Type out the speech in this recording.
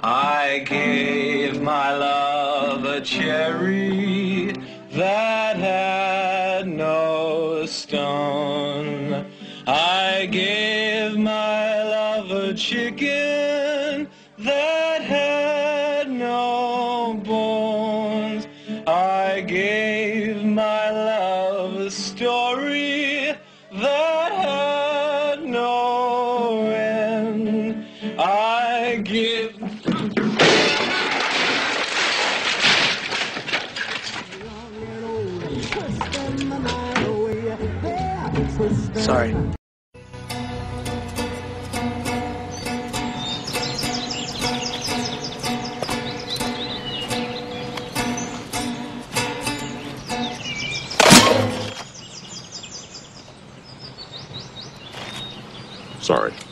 I gave my love a cherry that had no stone. I gave my love a chicken that had no bones. I gave my love a story again. Sorry. Sorry.